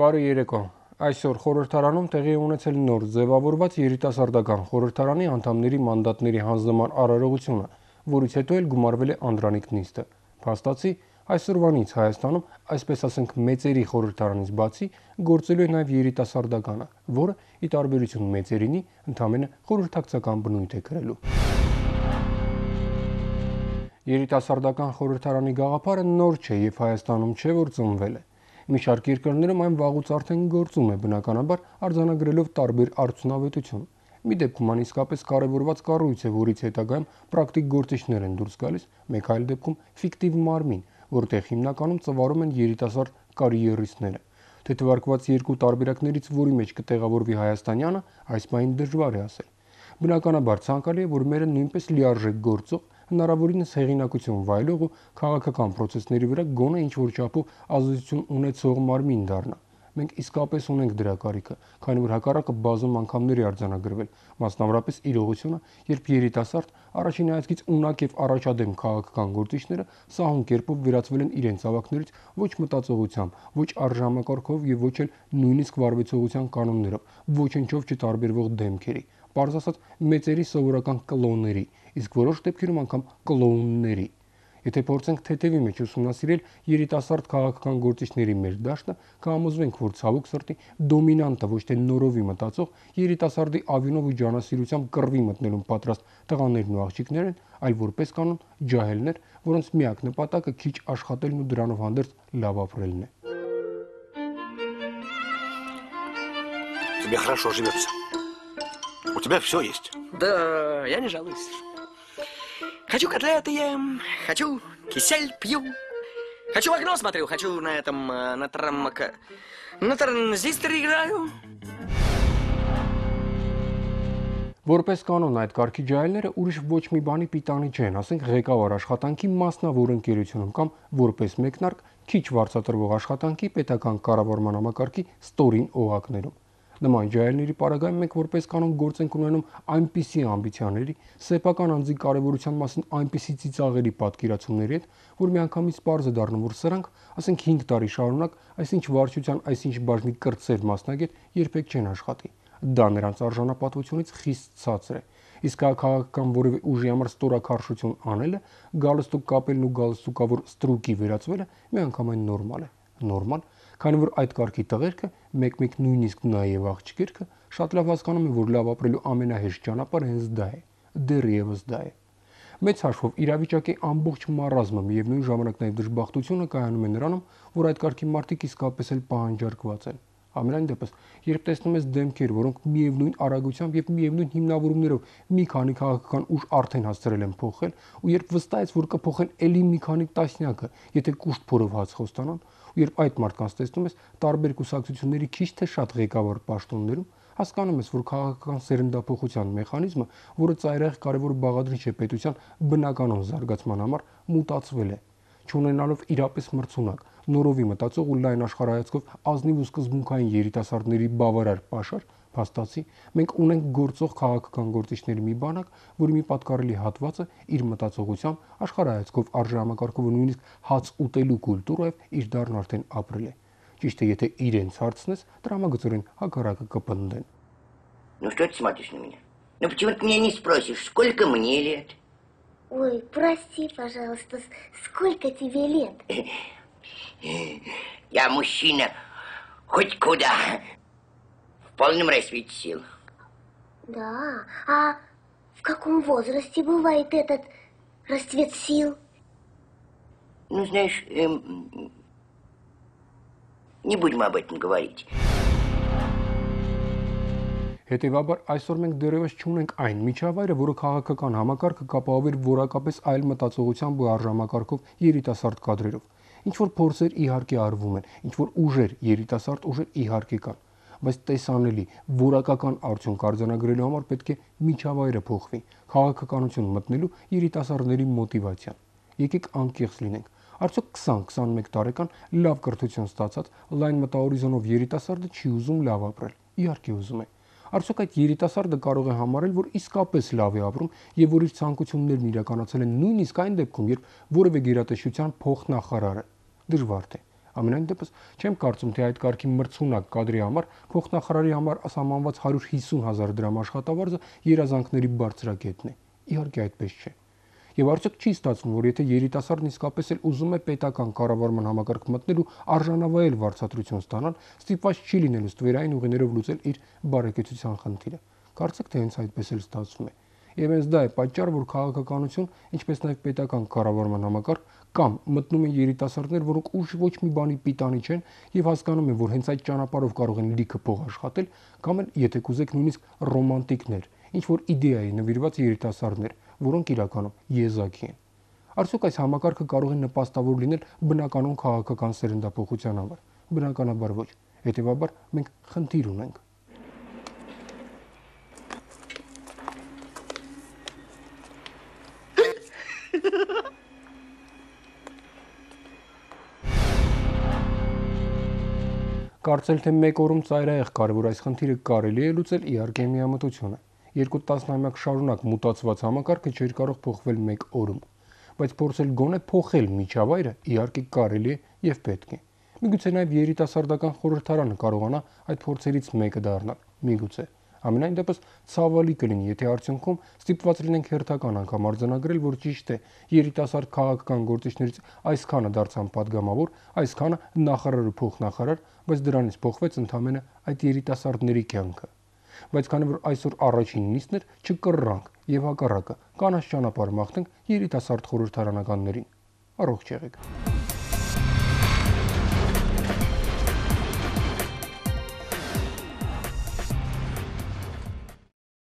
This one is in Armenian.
Բարի երեկո։ Այսօր խորհրդարանում տեղի ունեցել նոր ձևավորված երիտասարդական խորհրդարանի անդամների մանդատների հանձնման արարողությունը, որից հետո էլ գումարվել է Անդրանիկ նիստը։ Փաստացի այսօրվանից Հայաստանում, այսպես ասենք, մեծերի խորհրդարանից բացի գործելու է նաև երիտասարդականը, որը ի տարբերություն մեծերինի ընդամենը խորհրդակցական բնույթ է կրելու։ Երիտասարդական խորհրդարանի գաղափարը նոր չէ եւ Հայաստանում չէ, որ ծնվել է։ Մի շարք երկրներում այն վաղուց արդեն գործում է, բնականաբար արձանագրելով տարբեր արդյունավետություն։ Մի դեպքում ան իսկապես կարևորված կառույց է, որից հետագայում պրակտիկ գործիչներ են դուրս գալիս, մեկ այլ դեպքում ֆիկտիվ մարմին, որտեղ հիմնականում ծվարում են երիտասարդ կարիերիստները։ Թեթևարկված երկու տարբերակներից որի մեջ կտեղավորվի Հայաստանյանը, այս բանին դժվար է ասել։ Բնականաբար ցանկալի է, որ մերը նույնպես լիարժեք գործող հնարավորինս հեղինակություն վայելող ու քաղաքական process-ների վրա գոնե ինչ որ չափով ազդեցություն ունեցող մարմին դառնա։ Մենք իսկապես ունենք դրա կարիքը, քանի որ հակառակը բազում անգամներ է արձանագրվել, մասնավորապես իրողությունը, երբ երիտասարդ առաջին հայացքից ունակ եւ առաջադեմ քաղաքական գործիչները սահուն կերպով վերածվել են իրենց ավակներից ոչ մտածողությամբ, ոչ արժանապատվով եւ ոչ էլ նույնիսկ վարվեցողության կանոններով, ոչնչով չտարբերվող դեմքերի բարձ ասած մեծերի սովորական կլոնների, իսկ որոշ դեպքերում անգամ կլոնների։ Եթե փորձենք թեթևի մեջ ուսումնասիրել երիտասարդ քաղաքական գործիչների մեր դաշտը, կհամոզվենք, որ ցավոք սրտի դոմինանտը ոչ թե նորովի մտածող երիտասարդի ավինով ու ջանասիրությամբ կռվի մտնելուն պատրաստ տղաներն ու աղջիկներն, այլ որպես կանոն ջահելներ, որոնց միակ նպատակը քիչ աշխատելն ու դրանով հանդերձ լավ ապրելն է։ Тебе хорошо живется. У тебя все есть. Да, я не жалуюсь. Хочу котлеты ем, хочу кисель пью. Хочу в окно смотрю, хочу на этом, э, на траммака... На транзисторе играю. Որպես կանոն այդ կարգի ջահելները ուրիշ ոչ մի բանի պիտանի չեն, ասենք ղեկավար աշխատանքի մասնավոր ընկերությունում կամ որպես մեկնարկ քիչ վարձատրվող աշխատանքի պետական կառավարման համակարգի ստորին օղակներում։ Նման ջահելների պարագայում մենք որպես կանոն գործ ենք ունենում այնպիսի ամբիցիաների, սեփական անձի կարևորության մասին այնպիսի ծիծաղերի պատկերացումների հետ, որ միանգամից པարզ է դառնում, որ սրանք, ասենք 5 տարի շարունակ, այսինչ վարչության, այսինչ բաժնի կրծեր մասնագետ երբեք չեն աշխատի։ Դա նրանց արժանապատվությունից խիստ ցածր է։ Իսկ քաղաքական որևէ ուժի համար ստորակարշություն անելը, գալստուկ կապելն ու գալստուկավոր ստրուկի վերածվելը միանգամայն նորմալ է։ Նորմալ, քանի որ այդ կարգի տղերքը, մեկ-մեկ նույնիսկ նաև աղջիկերքը շատ լավ հասկանում են, որ լավ ապրելու ամենահեշտ ճանապարհը հենց դա է, դեռևս դա է։ Մեծ հաշվով իրավիճակի ամբողջ մարազմը միևնույն ժամանակ նաև դժբախտությունը կայանում է նրանում, որ այդ կարգի մարդիկ իսկապես էլ պահանջարկված են։ Ամենայն դեպս, երբ տեսնում ես դեմքեր, որոնք միևնույն արագությամբ եւ միևնույն հիմնավորումներով մի քանի քաղաքական ուժ արդեն հասցրել են փոխել, ու երբ վստահ ես, որ կփոխեն ելի մի քանի տասնյակը, եթե կուշտ փորով հաց խոստանան, ու երբ այդ մարդկանց տեսնում ես տարբեր կուսակցությունների քիչ թե շատ ղեկավար պաշտոններում, հասկանում ես, որ քաղաքական սերնդափոխության մեխանիզմը, որը ծայրահեղ կարևոր բաղադրիչ է պետության բնականոն զարգացման համար, մուտացվել է, չունենալով իրապես մրցունակ, նորովի մտածող ու լայն աշխարհայացքով ազնիվ ու սկզբունքային երիտասարդների բավարար pašար փաստացի, մենք ունենք գործող քաղաքական գործիչների մի բանակ, որի մի պատկառելի հատվածը իր մտածողությամբ, աշխարհայացքով, արժամակարգով ու նույնիսկ հաց ուտելու կուլտուրով իր դառն արդեն ապրել է։ Ճիշտ է, եթե իրենց հարցնես, դրամագծորեն հակառակը կպնդեն։ Ну что ты смотришь на меня? Ну почему ты меня не спросишь, сколько мне лет? Ой, прости, пожалуйста, сколько тебе лет? Я мужчина хоть куда полном расцвете сил. Да, а в каком возрасте бывает этот расцвет сил? Ну, знаешь, эм, не будем об этом говорить. Հետևաբար այսօր մենք դեռևս չունենք այն միջավայրը, որը քաղաքական համակարգը կապահովեր որակապես այլ մտածողությամբ ու արժանապատվով երիտասարդ կադրերով։ Ինչ որ փորձեր իհարկե արվում են, ինչ որ ուժեր, երիտասարդ ուժեր իհարկե կան բայց տեսանելի որակական արդյունք արձանագրելու համար պետք է միջավայրը փոխվի, քաղաքականություն մտնելու երիտասարդների մոտիվացիան։ Եկեք անկեղծ լինենք։ Արդյոք 20-21 տարեկան լավ կրթություն ստացած լայն մտահորիզոնով երիտասարդը չի ուզում լավ ապրել։ Իհարկե ուզում է։ Արդյոք այդ երիտասարդը կարող է համարել, որ իսկապես լավ է ապրում եւ որ իր ցանկություններն իրականացել են նույնիսկ այն դեպքում, երբ որևէ գերատեսչության փոխնախարարը դժվար թե Ամենայն դեպս չեմ կարծում, թե այդ կարգի մրցունակ կադրի համար փոխնախարարի համար սահմանված 150 հազար դրամ աշխատավարձը երազանքների բարձրակետն է։ Իհարկե այդպես չէ։ Եվ արդյոք չի ստացվում, որ եթե երիտասարդն իսկապես էլ ուզում է պետական կառավարման համակարգ մտնել ու արժանավայել վարձատրություն ստանալ, ստիպված չի լինելու ստվերային ուղիներով լուծել իր բարեկեցության խնդիրը։ Կարծեք թե հենց այդպես էլ ստացվում է։ Եվ հենց դա է պատճառը, որ քաղաքականություն, ինչպես նաև պետական կառավարման համակարգ կամ մտնում են երիտասարդներ, որոնք ուժ ոչ մի բանի պիտանի չեն եւ հասկանում են, որ հենց այդ ճանապարհով կարող են լիքը փող աշխատել, կամ էլ եթե կուզեք նույնիսկ ռոմանտիկներ, ինչ որ իդեայի նվիրված երիտասարդներ, որոնք իրականում եզակի են։ Արդյոք այս համակարգը կարող է նպաստավոր լինել բնականon քաղաքական սերնդափոխության համար։ Բնականաբար ոչ։ Հետևաբար մենք խնդիր ունենք։ Կարծել թե մեկ օրում ծայրահեղ կարևոր այս խնդիրը կարելի է լուծել իհարկե միամտություն է երկու տասնամյակ շարունակ մուտացված համակարգը չէր կարող փոխվել մեկ օրում, բայց փորձել գոնե փոխել միջավայրը իհարկե կարելի է եւ պետք է։ Միգուցե նաեւ երիտասարդական խորհրդարանը կարողանա այդ փորձերից մեկը դառնալ։ Միգուցե Ամենայն դեպս ցավալի կլինի, եթե արդյունքում ստիպված լինենք հերթական անգամ արձանագրել, որ ճիշտ է, երիտասարդ քաղաքական գործիչներից այսքանը դարձան падգամավոր, այսքանը նախարար ու փոխնախարար, բայց դրանից փոխվեց ընդամենը այդ երիտասարդների կյանքը։ Բայց քանի որ այսօր առաջին նիստն էր, չկռրանք եւ հակառակը կանաչ ճանապարհ մաղթենք երիտասարդ խորհրդարանականներին։ Առողջ եղեք։